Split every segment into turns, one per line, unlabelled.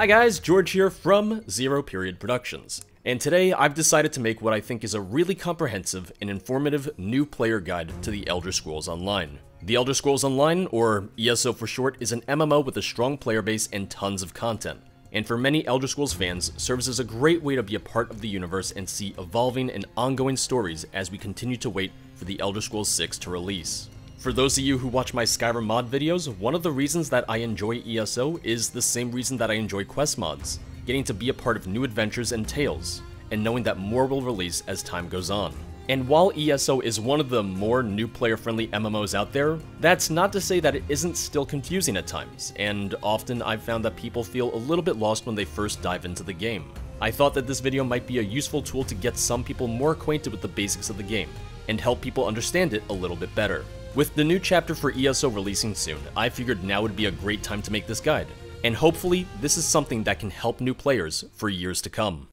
Hi guys, George here from Zero Period Productions. And today I've decided to make what I think is a really comprehensive and informative new player guide to the Elder Scrolls Online. The Elder Scrolls Online, or ESO for short, is an MMO with a strong player base and tons of content. And for many Elder Scrolls fans, serves as a great way to be a part of the universe and see evolving and ongoing stories as we continue to wait for the Elder Scrolls 6 to release. For those of you who watch my Skyrim mod videos, one of the reasons that I enjoy ESO is the same reason that I enjoy quest mods, getting to be a part of new adventures and tales, and knowing that more will release as time goes on. And while ESO is one of the more new player friendly MMOs out there, that's not to say that it isn't still confusing at times, and often I've found that people feel a little bit lost when they first dive into the game. I thought that this video might be a useful tool to get some people more acquainted with the basics of the game, and help people understand it a little bit better. With the new chapter for ESO releasing soon, I figured now would be a great time to make this guide, and hopefully this is something that can help new players for years to come.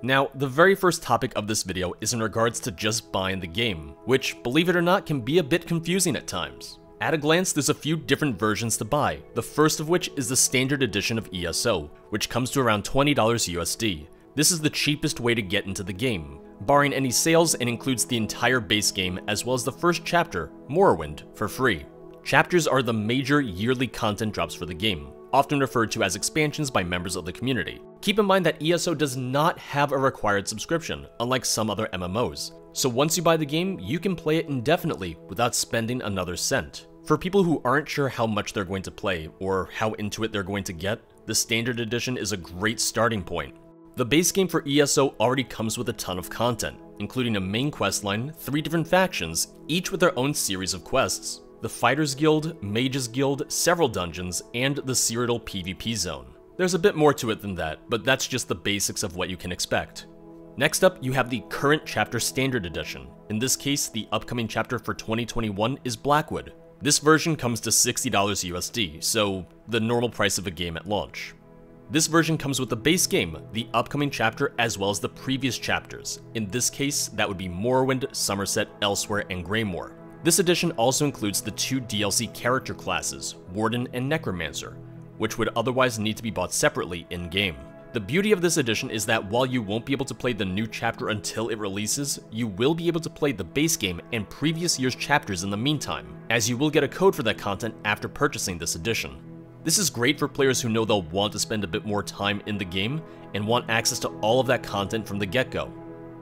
Now, the very first topic of this video is in regards to just buying the game, which, believe it or not, can be a bit confusing at times. At a glance, there's a few different versions to buy, the first of which is the standard edition of ESO, which comes to around $20 USD. This is the cheapest way to get into the game, barring any sales and includes the entire base game as well as the first chapter, Morrowind, for free. Chapters are the major yearly content drops for the game, often referred to as expansions by members of the community. Keep in mind that ESO does not have a required subscription, unlike some other MMOs, so once you buy the game, you can play it indefinitely without spending another cent. For people who aren't sure how much they're going to play, or how into it they're going to get, the Standard Edition is a great starting point. The base game for ESO already comes with a ton of content, including a main questline, three different factions, each with their own series of quests, the Fighters Guild, Mages Guild, several dungeons, and the Cyrodiil PvP zone. There's a bit more to it than that, but that's just the basics of what you can expect. Next up, you have the current chapter standard edition. In this case, the upcoming chapter for 2021 is Blackwood. This version comes to $60 USD, so the normal price of a game at launch. This version comes with the base game, the upcoming chapter, as well as the previous chapters. In this case, that would be Morrowind, Summerset, Elsweyr, and Greymoor. This edition also includes the two DLC character classes, Warden and Necromancer, which would otherwise need to be bought separately in-game. The beauty of this edition is that while you won't be able to play the new chapter until it releases, you will be able to play the base game and previous year's chapters in the meantime, as you will get a code for that content after purchasing this edition. This is great for players who know they'll want to spend a bit more time in the game and want access to all of that content from the get-go.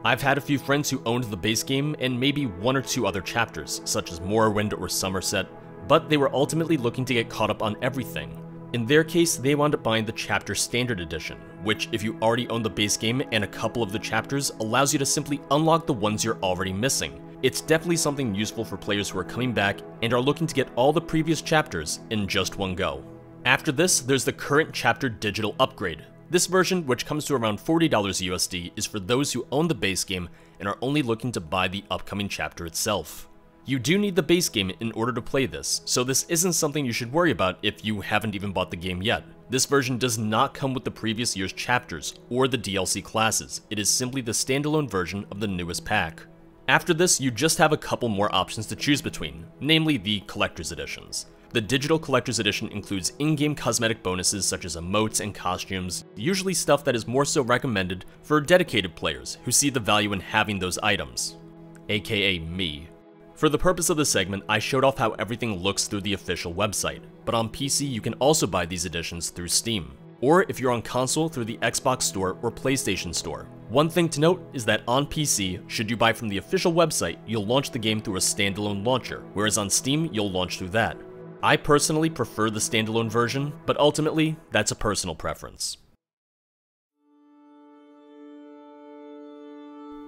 I've had a few friends who owned the base game and maybe one or two other chapters, such as Morrowind or Summerset, but they were ultimately looking to get caught up on everything. In their case, they wound up buying the Chapter Standard Edition, which, if you already own the base game and a couple of the chapters, allows you to simply unlock the ones you're already missing. It's definitely something useful for players who are coming back and are looking to get all the previous chapters in just one go. After this, there's the current chapter digital upgrade. This version, which comes to around $40 USD, is for those who own the base game and are only looking to buy the upcoming chapter itself. You do need the base game in order to play this, so this isn't something you should worry about if you haven't even bought the game yet. This version does not come with the previous year's chapters or the DLC classes, it is simply the standalone version of the newest pack. After this, you just have a couple more options to choose between, namely the collector's editions. The Digital Collector's Edition includes in-game cosmetic bonuses such as emotes and costumes, usually stuff that is more so recommended for dedicated players who see the value in having those items, aka me. For the purpose of this segment, I showed off how everything looks through the official website, but on PC you can also buy these editions through Steam, or if you're on console through the Xbox Store or PlayStation Store. One thing to note is that on PC, should you buy from the official website, you'll launch the game through a standalone launcher, whereas on Steam, you'll launch through that. I personally prefer the standalone version, but ultimately, that's a personal preference.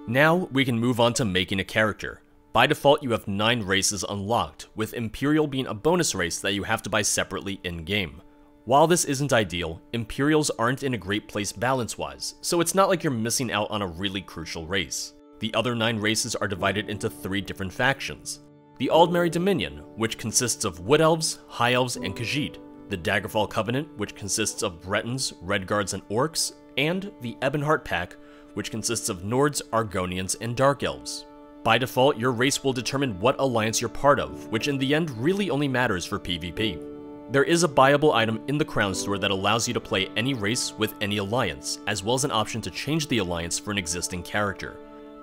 Now, we can move on to making a character. By default, you have 9 races unlocked, with Imperial being a bonus race that you have to buy separately in-game. While this isn't ideal, Imperials aren't in a great place balance-wise, so it's not like you're missing out on a really crucial race. The other 9 races are divided into 3 different factions, the Aldmeri Dominion, which consists of Wood Elves, High Elves, and Khajiit, the Daggerfall Covenant, which consists of Bretons, Redguards, and Orcs, and the Ebonheart Pact, which consists of Nords, Argonians, and Dark Elves. By default, your race will determine what alliance you're part of, which in the end really only matters for PvP. There is a buyable item in the Crown Store that allows you to play any race with any alliance, as well as an option to change the alliance for an existing character.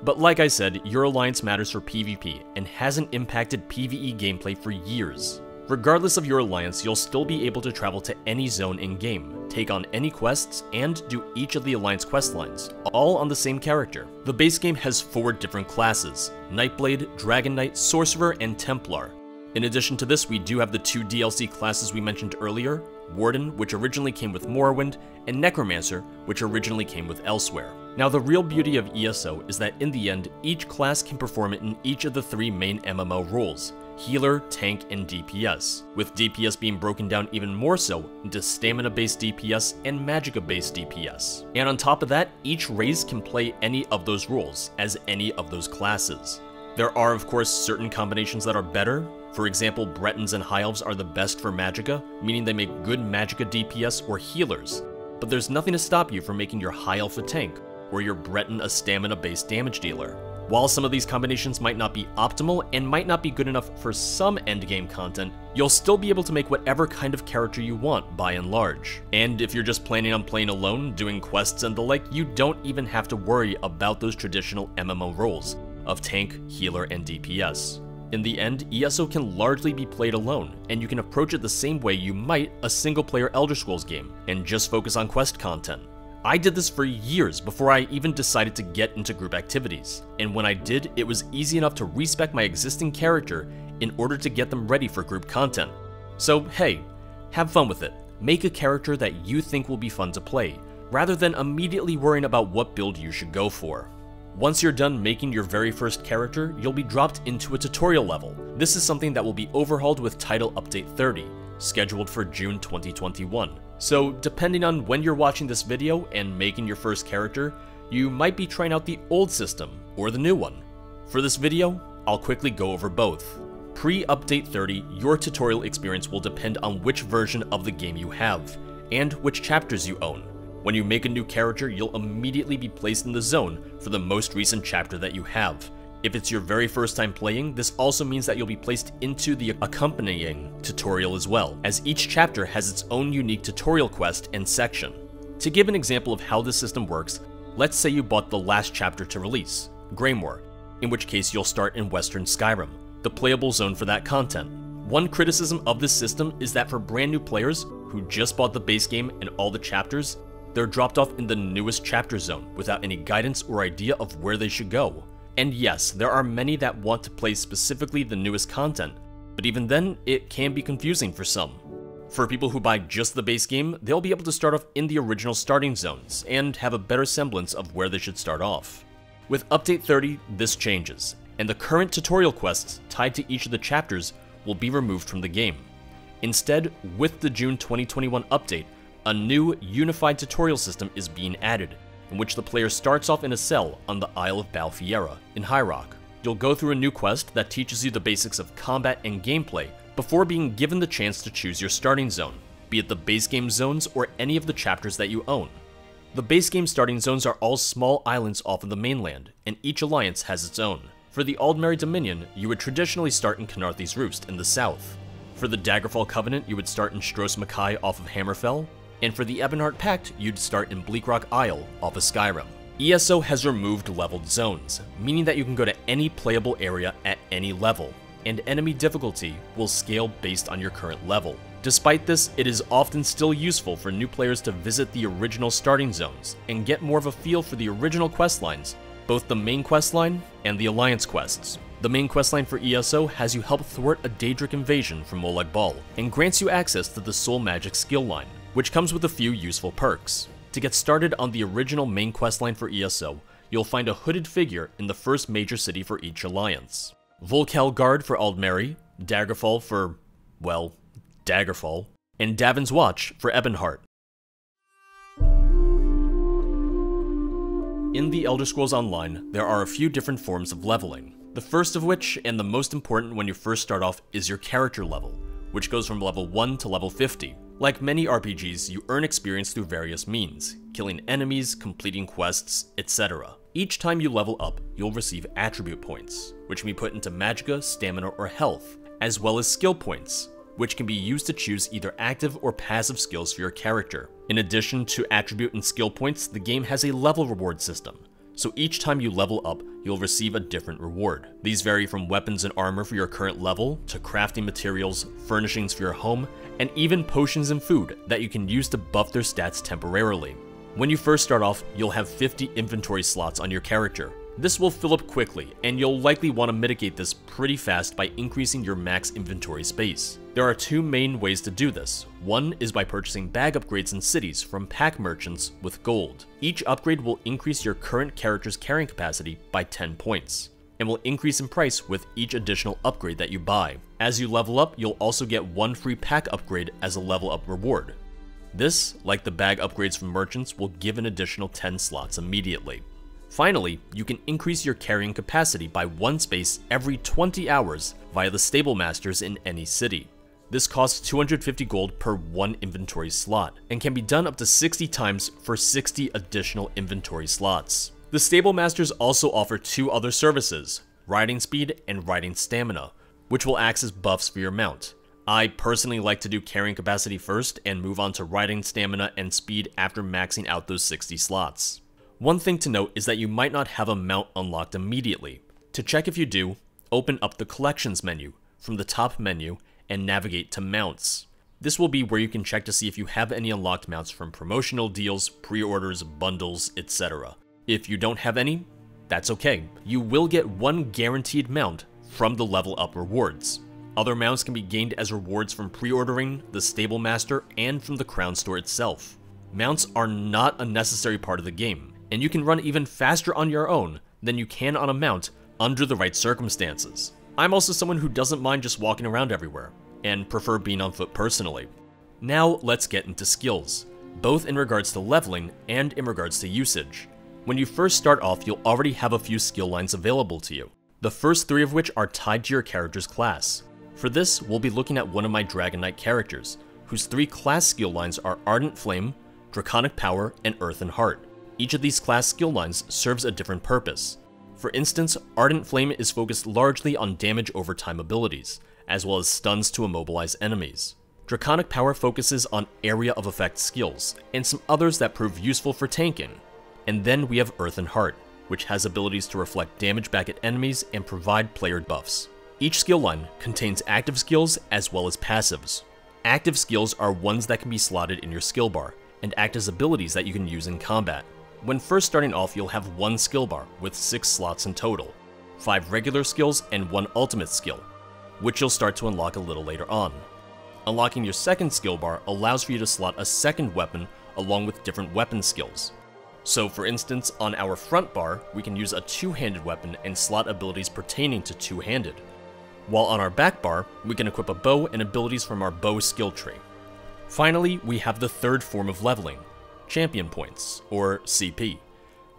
But like I said, your alliance matters for PvP and hasn't impacted PvE gameplay for years. Regardless of your alliance, you'll still be able to travel to any zone in-game, take on any quests, and do each of the alliance quest lines, all on the same character. The base game has four different classes, Nightblade, Dragon Knight, Sorcerer, and Templar. In addition to this, we do have the two DLC classes we mentioned earlier, Warden, which originally came with Morrowind, and Necromancer, which originally came with Elsweyr. Now the real beauty of ESO is that in the end, each class can perform it in each of the three main MMO roles, healer, tank, and DPS, with DPS being broken down even more so into stamina-based DPS and magicka-based DPS. And on top of that, each race can play any of those roles, as any of those classes. There are of course certain combinations that are better, for example, Bretons and High Elves are the best for Magicka, meaning they make good Magicka DPS or healers, but there's nothing to stop you from making your High Elf a tank, or your Breton a stamina-based damage dealer. While some of these combinations might not be optimal and might not be good enough for some endgame content, you'll still be able to make whatever kind of character you want by and large. And if you're just planning on playing alone, doing quests and the like, you don't even have to worry about those traditional MMO roles of tank, healer, and DPS. In the end, ESO can largely be played alone, and you can approach it the same way you might a single player Elder Scrolls game, and just focus on quest content. I did this for years before I even decided to get into group activities, and when I did, it was easy enough to respec my existing character in order to get them ready for group content. So hey, have fun with it. Make a character that you think will be fun to play, rather than immediately worrying about what build you should go for. Once you're done making your very first character, you'll be dropped into a tutorial level. This is something that will be overhauled with Title Update 30, scheduled for June 2021. So depending on when you're watching this video and making your first character, you might be trying out the old system or the new one. For this video, I'll quickly go over both. Pre-Update 30, your tutorial experience will depend on which version of the game you have, and which chapters you own. When you make a new character, you'll immediately be placed in the zone for the most recent chapter that you have, if it's your very first time playing, this also means that you'll be placed into the accompanying tutorial as well, as each chapter has its own unique tutorial quest and section. To give an example of how this system works, let's say you bought the last chapter to release, Greymoor, in which case you'll start in Western Skyrim, the playable zone for that content. One criticism of this system is that for brand new players who just bought the base game and all the chapters, they're dropped off in the newest chapter zone without any guidance or idea of where they should go. And yes, there are many that want to play specifically the newest content, but even then, it can be confusing for some. For people who buy just the base game, they'll be able to start off in the original starting zones, and have a better semblance of where they should start off. With Update 30, this changes, and the current tutorial quests tied to each of the chapters will be removed from the game. Instead, with the June 2021 update, a new unified tutorial system is being added, in which the player starts off in a cell on the Isle of Balfiera in High Rock. You'll go through a new quest that teaches you the basics of combat and gameplay before being given the chance to choose your starting zone, be it the base game zones or any of the chapters that you own. The base game starting zones are all small islands off of the mainland, and each alliance has its own. For the Aldmeri Dominion, you would traditionally start in Khenarthi's Roost in the south. For the Daggerfall Covenant, you would start in Stros M'Kai off of Hammerfell, and for the Ebonheart Pact, you'd start in Bleakrock Isle off of Skyrim. ESO has removed leveled zones, meaning that you can go to any playable area at any level, and enemy difficulty will scale based on your current level. Despite this, it is often still useful for new players to visit the original starting zones and get more of a feel for the original questlines, both the main questline and the alliance quests. The main questline for ESO has you help thwart a Daedric invasion from Molag Bal, and grants you access to the Soul Magic skill line, which comes with a few useful perks. To get started on the original main questline for ESO, you'll find a hooded figure in the first major city for each alliance. Vulkhel Guard for Aldmeri, Daggerfall for, well, Daggerfall, and Davon's Watch for Ebonheart. In the Elder Scrolls Online, there are a few different forms of leveling. The first of which, and the most important when you first start off, is your character level, which goes from level 1 to level 50. Like many RPGs, you earn experience through various means, killing enemies, completing quests, etc. Each time you level up, you'll receive attribute points, which can be put into magicka, stamina, or health, as well as skill points, which can be used to choose either active or passive skills for your character. In addition to attribute and skill points, the game has a level reward system. So each time you level up, you'll receive a different reward. These vary from weapons and armor for your current level, to crafting materials, furnishings for your home, and even potions and food that you can use to buff their stats temporarily. When you first start off, you'll have 50 inventory slots on your character, this will fill up quickly, and you'll likely want to mitigate this pretty fast by increasing your max inventory space. There are two main ways to do this. One is by purchasing bag upgrades in cities from pack merchants with gold. Each upgrade will increase your current character's carrying capacity by 10 points, and will increase in price with each additional upgrade that you buy. As you level up, you'll also get one free pack upgrade as a level up reward. This, like the bag upgrades from merchants, will give an additional 10 slots immediately. Finally, you can increase your carrying capacity by one space every 20 hours via the Stable Masters in any city. This costs 250 gold per one inventory slot, and can be done up to 60 times for 60 additional inventory slots. The Stable Masters also offer two other services, Riding Speed and Riding Stamina, which will act as buffs for your mount. I personally like to do carrying capacity first and move on to Riding Stamina and Speed after maxing out those 60 slots. One thing to note is that you might not have a mount unlocked immediately. To check if you do, open up the Collections menu from the top menu and navigate to Mounts. This will be where you can check to see if you have any unlocked mounts from promotional deals, pre-orders, bundles, etc. If you don't have any, that's okay. You will get one guaranteed mount from the level up rewards. Other mounts can be gained as rewards from pre-ordering, the Stable Master, and from the Crown Store itself. Mounts are not a necessary part of the game, and you can run even faster on your own than you can on a mount under the right circumstances. I'm also someone who doesn't mind just walking around everywhere, and prefer being on foot personally. Now let's get into skills, both in regards to leveling and in regards to usage. When you first start off, you'll already have a few skill lines available to you, the first three of which are tied to your character's class. For this, we'll be looking at one of my Dragon Knight characters, whose three class skill lines are Ardent Flame, Draconic Power, and Earthen Heart. Each of these class skill lines serves a different purpose. For instance, Ardent Flame is focused largely on damage over time abilities, as well as stuns to immobilize enemies. Draconic Power focuses on area of effect skills, and some others that prove useful for tanking. And then we have Earthen Heart, which has abilities to reflect damage back at enemies and provide player buffs. Each skill line contains active skills as well as passives. Active skills are ones that can be slotted in your skill bar, and act as abilities that you can use in combat. When first starting off, you'll have one skill bar with 6 slots in total, 5 regular skills and 1 ultimate skill, which you'll start to unlock a little later on. Unlocking your second skill bar allows for you to slot a second weapon along with different weapon skills. So for instance, on our front bar, we can use a two-handed weapon and slot abilities pertaining to two-handed. While on our back bar, we can equip a bow and abilities from our bow skill tree. Finally, we have the third form of leveling, Champion Points, or CP.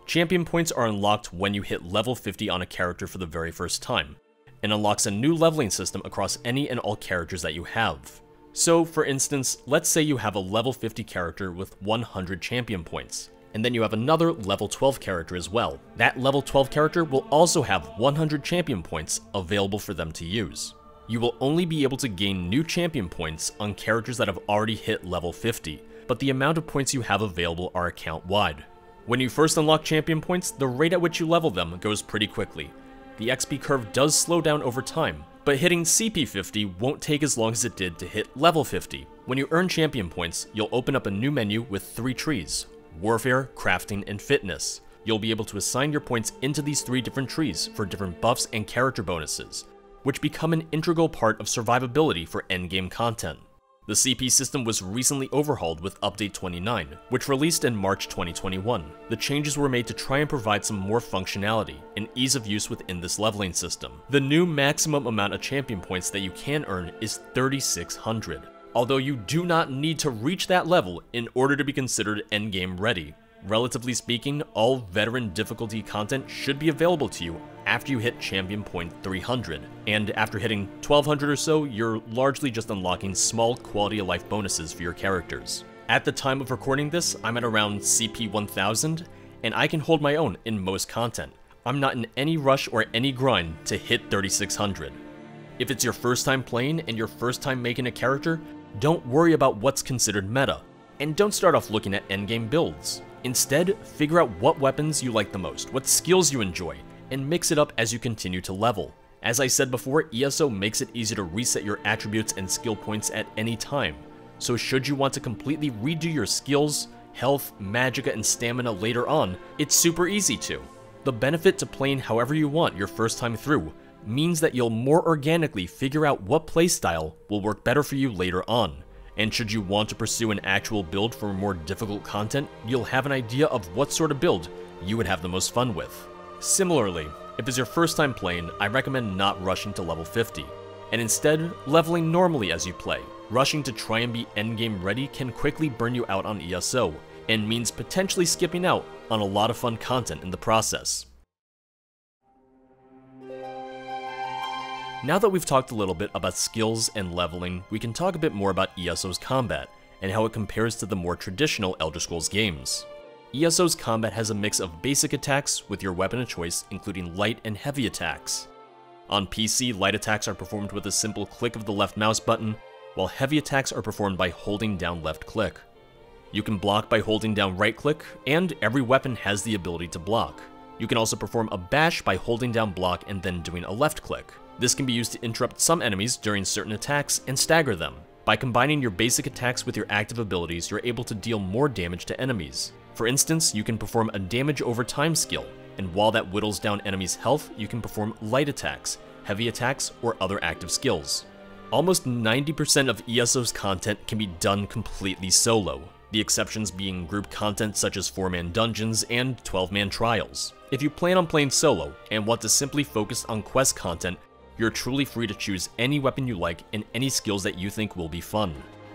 Champion Points are unlocked when you hit level 50 on a character for the very first time, and unlocks a new leveling system across any and all characters that you have. So, for instance, let's say you have a level 50 character with 100 Champion Points, and then you have another level 12 character as well. That level 12 character will also have 100 Champion Points available for them to use. You will only be able to gain new Champion Points on characters that have already hit level 50, but the amount of points you have available are account-wide. When you first unlock champion points, the rate at which you level them goes pretty quickly. The XP curve does slow down over time, but hitting CP 50 won't take as long as it did to hit level 50. When you earn champion points, you'll open up a new menu with three trees, Warfare, Crafting, and Fitness. You'll be able to assign your points into these three different trees for different buffs and character bonuses, which become an integral part of survivability for endgame content. The CP system was recently overhauled with Update 29, which released in March 2021. The changes were made to try and provide some more functionality and ease of use within this leveling system. The new maximum amount of champion points that you can earn is 3600, although you do not need to reach that level in order to be considered endgame ready. Relatively speaking, all veteran difficulty content should be available to you after you hit champion point 300, and after hitting 1200 or so, you're largely just unlocking small quality of life bonuses for your characters. At the time of recording this, I'm at around CP 1000, and I can hold my own in most content. I'm not in any rush or any grind to hit 3600. If it's your first time playing and your first time making a character, don't worry about what's considered meta, and don't start off looking at endgame builds. Instead, figure out what weapons you like the most, what skills you enjoy, and mix it up as you continue to level. As I said before, ESO makes it easy to reset your attributes and skill points at any time, so should you want to completely redo your skills, health, magicka, and stamina later on, it's super easy to. The benefit to playing however you want your first time through means that you'll more organically figure out what playstyle will work better for you later on. And should you want to pursue an actual build for more difficult content, you'll have an idea of what sort of build you would have the most fun with. Similarly, if it's your first time playing, I recommend not rushing to level 50, and instead leveling normally as you play. Rushing to try and be endgame ready can quickly burn you out on ESO, and means potentially skipping out on a lot of fun content in the process. Now that we've talked a little bit about skills and leveling, we can talk a bit more about ESO's combat, and how it compares to the more traditional Elder Scrolls games. ESO's combat has a mix of basic attacks with your weapon of choice, including light and heavy attacks. On PC, light attacks are performed with a simple click of the left mouse button, while heavy attacks are performed by holding down left click. You can block by holding down right click, and every weapon has the ability to block. You can also perform a bash by holding down block and then doing a left click. This can be used to interrupt some enemies during certain attacks and stagger them. By combining your basic attacks with your active abilities, you're able to deal more damage to enemies. For instance, you can perform a damage over time skill, and while that whittles down enemies' health, you can perform light attacks, heavy attacks, or other active skills. Almost 90% of ESO's content can be done completely solo, the exceptions being group content such as 4-man dungeons and 12-man trials. If you plan on playing solo, and want to simply focus on quest content, you're truly free to choose any weapon you like and any skills that you think will be fun.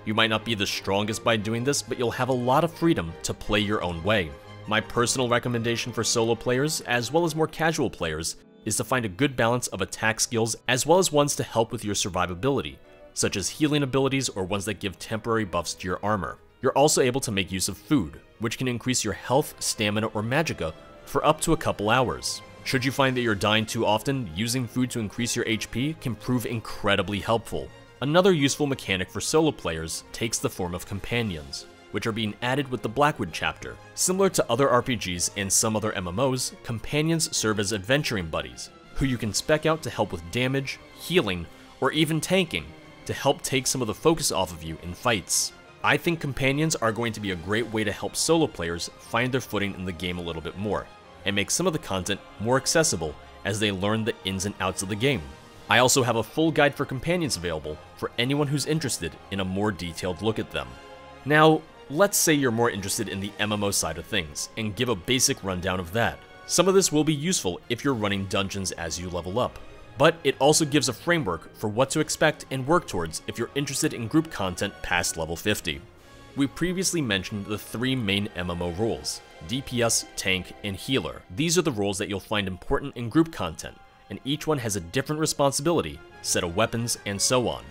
You might not be the strongest by doing this, but you'll have a lot of freedom to play your own way. My personal recommendation for solo players, as well as more casual players, is to find a good balance of attack skills as well as ones to help with your survivability, such as healing abilities or ones that give temporary buffs to your armor. You're also able to make use of food, which can increase your health, stamina, or magicka for up to a couple hours. Should you find that you're dying too often, using food to increase your HP can prove incredibly helpful. Another useful mechanic for solo players takes the form of companions, which are being added with the Blackwood chapter. Similar to other RPGs and some other MMOs, companions serve as adventuring buddies, who you can spec out to help with damage, healing, or even tanking, to help take some of the focus off of you in fights. I think companions are going to be a great way to help solo players find their footing in the game a little bit more, and make some of the content more accessible as they learn the ins and outs of the game. I also have a full guide for companions available for anyone who's interested in a more detailed look at them. Now, let's say you're more interested in the MMO side of things, and give a basic rundown of that. Some of this will be useful if you're running dungeons as you level up, but it also gives a framework for what to expect and work towards if you're interested in group content past level 50. We previously mentioned the three main MMO roles, DPS, Tank, and Healer. These are the roles that you'll find important in group content, and each one has a different responsibility, set of weapons, and so on.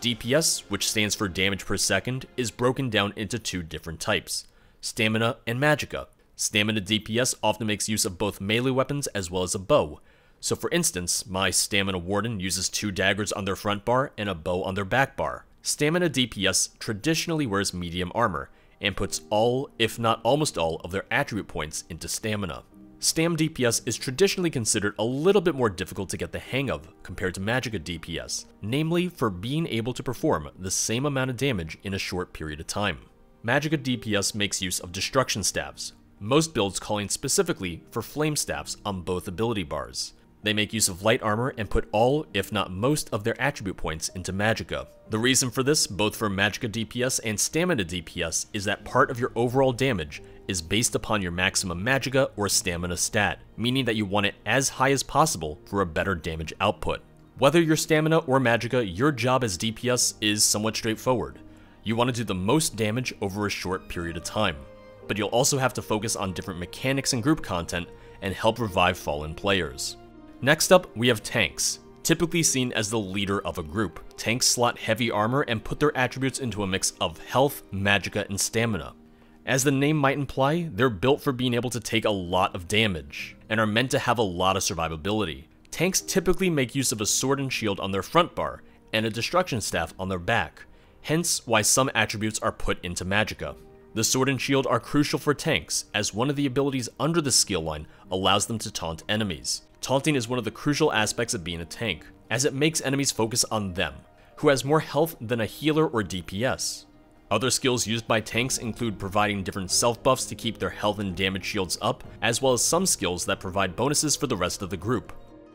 DPS, which stands for damage per second, is broken down into two different types, Stamina and Magicka. Stamina DPS often makes use of both melee weapons as well as a bow. So for instance, my Stamina Warden uses two daggers on their front bar and a bow on their back bar. Stamina DPS traditionally wears medium armor, and puts all, if not almost all, of their attribute points into stamina. Stam DPS is traditionally considered a little bit more difficult to get the hang of compared to Magicka DPS, namely for being able to perform the same amount of damage in a short period of time. Magicka DPS makes use of destruction staves, most builds calling specifically for flame staves on both ability bars. They make use of light armor and put all, if not most, of their attribute points into Magicka. The reason for this, both for Magicka DPS and Stamina DPS, is that part of your overall damage is based upon your maximum Magicka or Stamina stat, meaning that you want it as high as possible for a better damage output. Whether you're Stamina or Magicka, your job as DPS is somewhat straightforward. You want to do the most damage over a short period of time. But you'll also have to focus on different mechanics and group content and help revive fallen players. Next up, we have tanks. Typically seen as the leader of a group, tanks slot heavy armor and put their attributes into a mix of health, magicka, and stamina. As the name might imply, they're built for being able to take a lot of damage, and are meant to have a lot of survivability. Tanks typically make use of a sword and shield on their front bar, and a destruction staff on their back, hence why some attributes are put into Magicka. The sword and shield are crucial for tanks, as one of the abilities under the skill line allows them to taunt enemies. Taunting is one of the crucial aspects of being a tank, as it makes enemies focus on them, who has more health than a healer or DPS. Other skills used by tanks include providing different self buffs to keep their health and damage shields up, as well as some skills that provide bonuses for the rest of the group.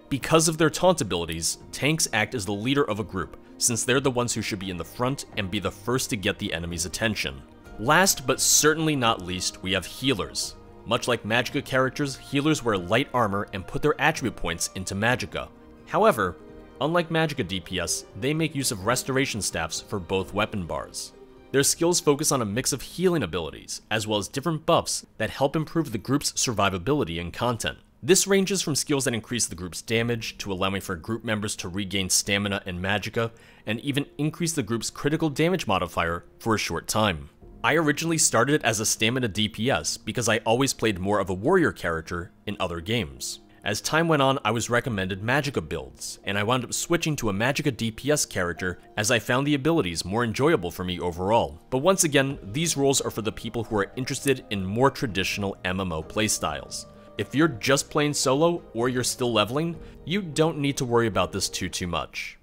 Because of their taunt abilities, tanks act as the leader of a group, since they're the ones who should be in the front and be the first to get the enemy's attention. Last but certainly not least, we have healers. Much like Magicka characters, healers wear light armor and put their attribute points into Magicka. However, unlike Magicka DPS, they make use of restoration staffs for both weapon bars. Their skills focus on a mix of healing abilities, as well as different buffs that help improve the group's survivability and content. This ranges from skills that increase the group's damage, to allowing for group members to regain stamina and magicka, and even increase the group's critical damage modifier for a short time. I originally started it as a stamina DPS because I always played more of a warrior character in other games. As time went on, I was recommended Magicka builds, and I wound up switching to a Magicka DPS character as I found the abilities more enjoyable for me overall. But once again, these roles are for the people who are interested in more traditional MMO playstyles. If you're just playing solo, or you're still leveling, you don't need to worry about this too too much.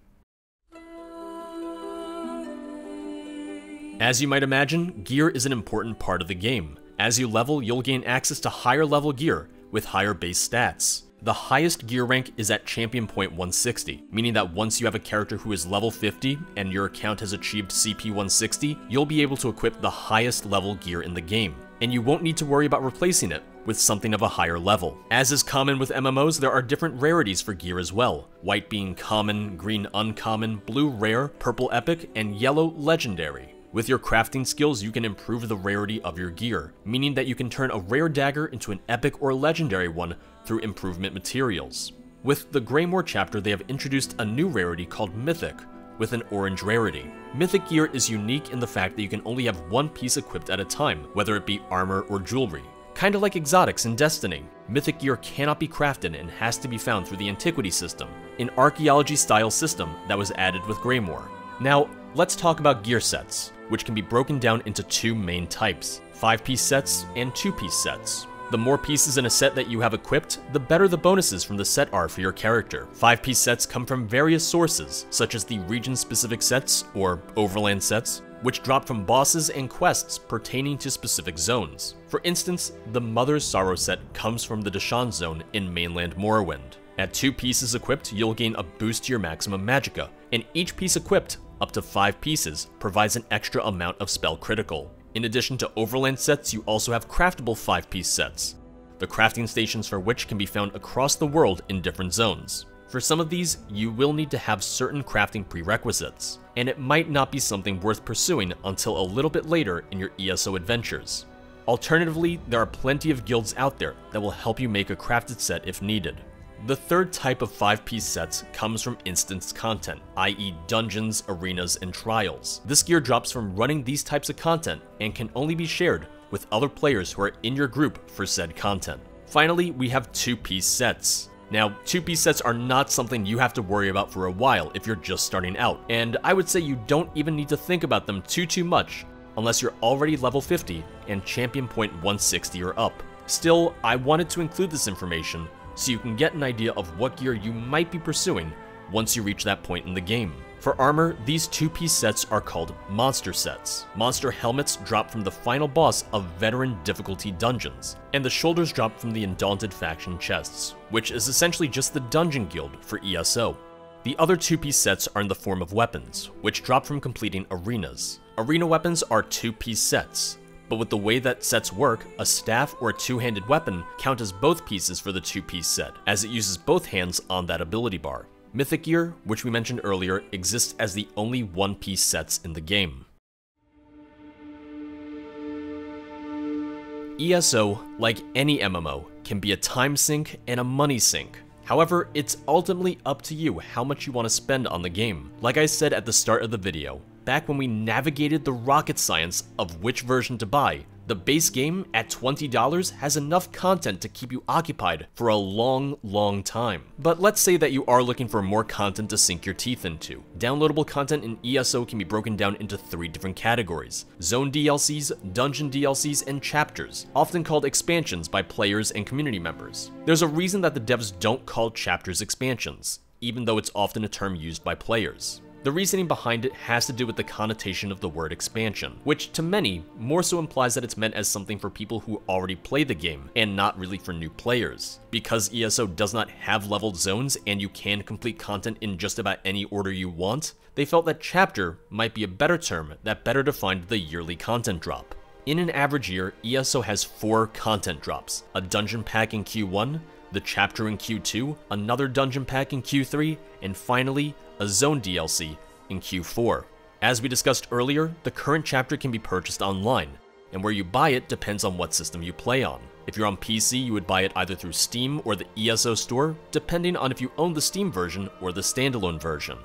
As you might imagine, gear is an important part of the game. As you level, you'll gain access to higher level gear, with higher base stats. The highest gear rank is at champion point 160, meaning that once you have a character who is level 50 and your account has achieved CP 160, you'll be able to equip the highest level gear in the game, and you won't need to worry about replacing it with something of a higher level. As is common with MMOs, there are different rarities for gear as well, white being common, green uncommon, blue rare, purple epic, and yellow legendary. With your crafting skills, you can improve the rarity of your gear, meaning that you can turn a rare dagger into an epic or legendary one through improvement materials. With the Greymoor chapter, they have introduced a new rarity called Mythic, with an orange rarity. Mythic gear is unique in the fact that you can only have one piece equipped at a time, whether it be armor or jewelry. Kinda like exotics in Destiny, Mythic gear cannot be crafted and has to be found through the Antiquity system, an archaeology style system that was added with Greymoor. Now, let's talk about gear sets which can be broken down into two main types, 5-piece sets and 2-piece sets. The more pieces in a set that you have equipped, the better the bonuses from the set are for your character. 5-piece sets come from various sources, such as the region-specific sets, or overland sets, which drop from bosses and quests pertaining to specific zones. For instance, the Mother's Sorrow set comes from the Deshaan zone in mainland Morrowind. At two pieces equipped, you'll gain a boost to your maximum magicka, and each piece equipped up to 5 pieces, provides an extra amount of spell critical. In addition to overland sets, you also have craftable 5-piece sets, the crafting stations for which can be found across the world in different zones. For some of these, you will need to have certain crafting prerequisites, and it might not be something worth pursuing until a little bit later in your ESO adventures. Alternatively, there are plenty of guilds out there that will help you make a crafted set if needed. The third type of 5-piece sets comes from instance content, i.e. dungeons, arenas, and trials. This gear drops from running these types of content and can only be shared with other players who are in your group for said content. Finally, we have 2-piece sets. Now, 2-piece sets are not something you have to worry about for a while if you're just starting out, and I would say you don't even need to think about them too too much unless you're already level 50 and champion point 160 or up. Still, I wanted to include this information so you can get an idea of what gear you might be pursuing once you reach that point in the game. For armor, these two-piece sets are called monster sets. Monster helmets drop from the final boss of veteran difficulty dungeons, and the shoulders drop from the Undaunted faction chests, which is essentially just the dungeon guild for ESO. The other two-piece sets are in the form of weapons, which drop from completing arenas. Arena weapons are two-piece sets, but with the way that sets work, a staff or two-handed weapon count as both pieces for the two-piece set, as it uses both hands on that ability bar. Mythic Gear, which we mentioned earlier, exists as the only one-piece sets in the game. ESO, like any MMO, can be a time sink and a money sink. However, it's ultimately up to you how much you want to spend on the game. Like I said at the start of the video, back when we navigated the rocket science of which version to buy, The base game at $20 has enough content to keep you occupied for a long, long time. But let's say that you are looking for more content to sink your teeth into. Downloadable content in ESO can be broken down into three different categories. Zone DLCs, Dungeon DLCs, and Chapters, often called expansions by players and community members. There's a reason that the devs don't call chapters expansions, even though it's often a term used by players. The reasoning behind it has to do with the connotation of the word expansion, which to many more so implies that it's meant as something for people who already play the game and not really for new players. Because ESO does not have leveled zones and you can complete content in just about any order you want, they felt that chapter might be a better term that better defined the yearly content drop. In an average year, ESO has four content drops, a dungeon pack in Q1, the chapter in Q2, another dungeon pack in Q3, and finally, a zone DLC in Q4. As we discussed earlier, the current chapter can be purchased online, and where you buy it depends on what system you play on. If you're on PC, you would buy it either through Steam or the ESO store, depending on if you own the Steam version or the standalone version.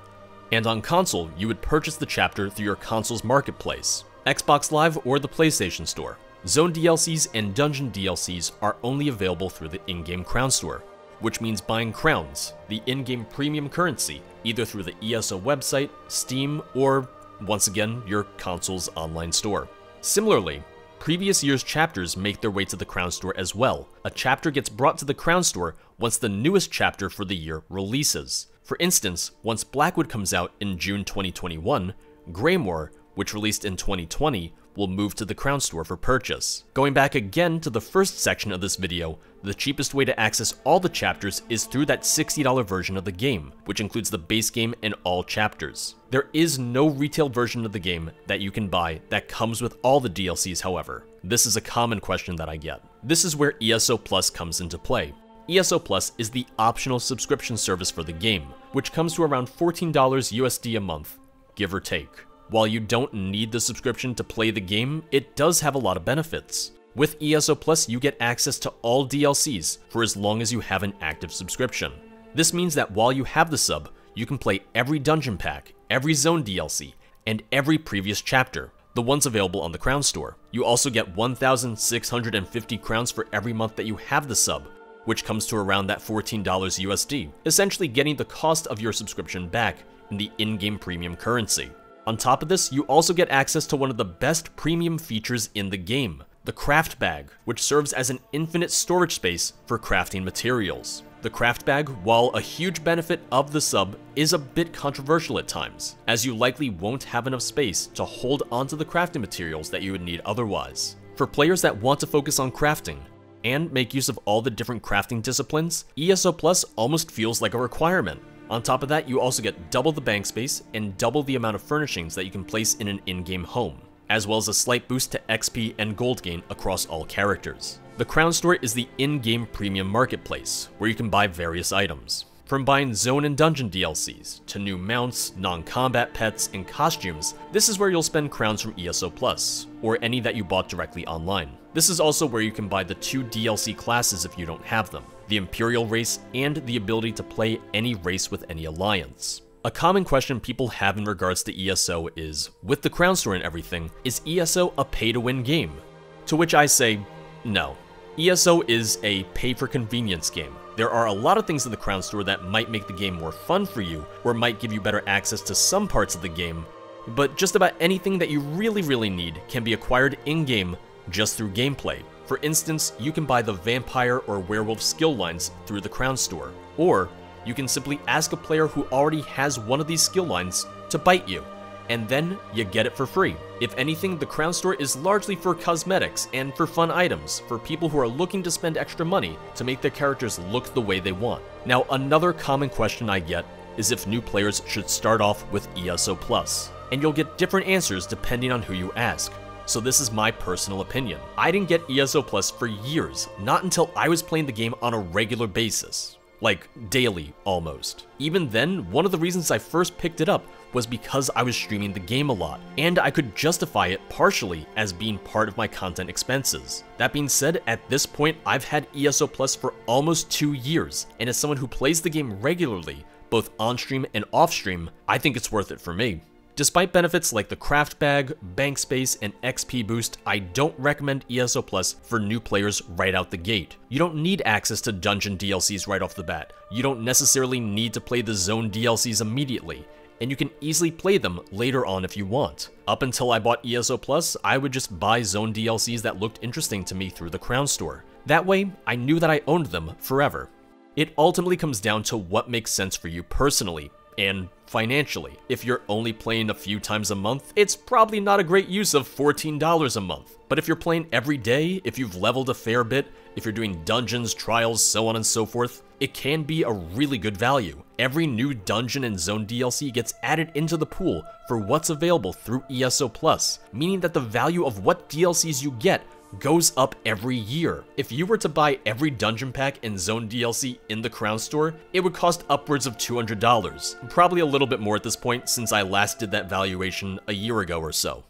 And on console, you would purchase the chapter through your console's marketplace, Xbox Live or the PlayStation Store. Zone DLCs and Dungeon DLCs are only available through the in-game Crown Store, which means buying crowns, the in-game premium currency, either through the ESO website, Steam, or, once again, your console's online store. Similarly, previous year's chapters make their way to the Crown Store as well. A chapter gets brought to the Crown Store once the newest chapter for the year releases. For instance, once Blackwood comes out in June 2021, Greymoor, which released in 2020, will move to the Crown Store for purchase. Going back again to the first section of this video, the cheapest way to access all the chapters is through that $60 version of the game, which includes the base game and all chapters. There is no retail version of the game that you can buy that comes with all the DLCs however. This is a common question that I get. This is where ESO Plus comes into play. ESO Plus is the optional subscription service for the game, which comes to around $14 USD a month, give or take. While you don't need the subscription to play the game, it does have a lot of benefits. With ESO Plus, you get access to all DLCs for as long as you have an active subscription. This means that while you have the sub, you can play every dungeon pack, every zone DLC, and every previous chapter, the ones available on the Crown Store. You also get 1,650 crowns for every month that you have the sub, which comes to around that $14 USD, essentially getting the cost of your subscription back in the in-game premium currency. On top of this, you also get access to one of the best premium features in the game, the Craft Bag, which serves as an infinite storage space for crafting materials. The Craft Bag, while a huge benefit of the sub, is a bit controversial at times, as you likely won't have enough space to hold onto the crafting materials that you would need otherwise. For players that want to focus on crafting, and make use of all the different crafting disciplines, ESO Plus almost feels like a requirement. On top of that, you also get double the bank space and double the amount of furnishings that you can place in an in-game home, as well as a slight boost to XP and gold gain across all characters. The Crown Store is the in-game premium marketplace, where you can buy various items. From buying zone and dungeon DLCs, to new mounts, non-combat pets, and costumes, this is where you'll spend crowns from ESO Plus, or any that you bought directly online. This is also where you can buy the two DLC classes if you don't have them, the Imperial race and the ability to play any race with any alliance. A common question people have in regards to ESO is, with the Crown Store and everything, is ESO a pay-to-win game? To which I say, no. ESO is a pay-for-convenience game. There are a lot of things in the Crown Store that might make the game more fun for you, or might give you better access to some parts of the game, but just about anything that you really really need can be acquired in-game just through gameplay. For instance, you can buy the vampire or werewolf skill lines through the Crown Store, or you can simply ask a player who already has one of these skill lines to bite you, and then you get it for free. If anything, the Crown Store is largely for cosmetics and for fun items, for people who are looking to spend extra money to make their characters look the way they want. Now, another common question I get is if new players should start off with ESO Plus, and you'll get different answers depending on who you ask. So this is my personal opinion. I didn't get ESO Plus for years, not until I was playing the game on a regular basis like daily almost. Even then, one of the reasons I first picked it up was because I was streaming the game a lot, and I could justify it partially as being part of my content expenses. That being said, at this point, I've had ESO Plus for almost two years, and as someone who plays the game regularly, both on stream and off stream, I think it's worth it for me. Despite benefits like the craft bag, bank space, and XP boost, I don't recommend ESO Plus for new players right out the gate. You don't need access to dungeon DLCs right off the bat. You don't necessarily need to play the zone DLCs immediately and you can easily play them later on if you want. Up until I bought ESO Plus, I would just buy zone DLCs that looked interesting to me through the Crown Store. That way, I knew that I owned them forever. It ultimately comes down to what makes sense for you personally, and financially. If you're only playing a few times a month, it's probably not a great use of $14 a month. But if you're playing every day, if you've leveled a fair bit, if you're doing dungeons, trials, so on and so forth, it can be a really good value. Every new dungeon and zone DLC gets added into the pool for what's available through ESO Plus, meaning that the value of what DLCs you get goes up every year. If you were to buy every dungeon pack and zone DLC in the Crown Store, it would cost upwards of $200. Probably a little bit more at this point since I last did that valuation a year ago or so.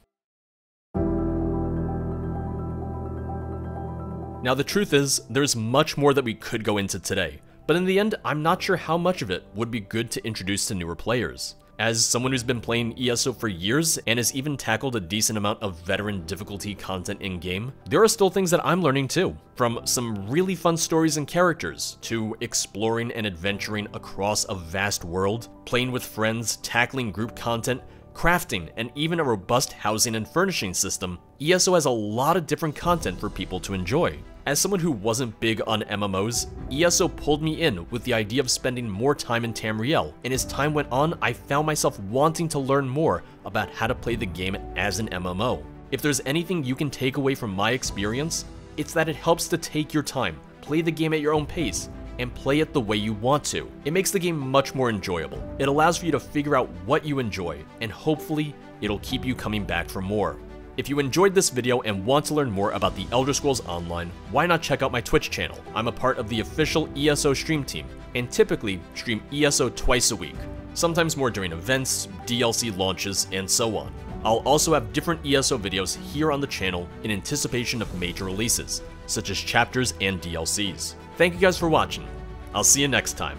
Now the truth is, there's much more that we could go into today, but in the end, I'm not sure how much of it would be good to introduce to newer players. As someone who's been playing ESO for years and has even tackled a decent amount of veteran difficulty content in-game, there are still things that I'm learning too. From some really fun stories and characters, to exploring and adventuring across a vast world, playing with friends, tackling group content, crafting, and even a robust housing and furnishing system, ESO has a lot of different content for people to enjoy. As someone who wasn't big on MMOs, ESO pulled me in with the idea of spending more time in Tamriel, and as time went on, I found myself wanting to learn more about how to play the game as an MMO. If there's anything you can take away from my experience, it's that it helps to take your time, play the game at your own pace, and play it the way you want to. It makes the game much more enjoyable. It allows for you to figure out what you enjoy, and hopefully, it'll keep you coming back for more. If you enjoyed this video and want to learn more about the Elder Scrolls Online, why not check out my Twitch channel? I'm a part of the official ESO stream team, and typically stream ESO twice a week, sometimes more during events, DLC launches, and so on. I'll also have different ESO videos here on the channel in anticipation of major releases, such as chapters and DLCs. Thank you guys for watching. I'll see you next time.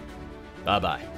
Bye bye.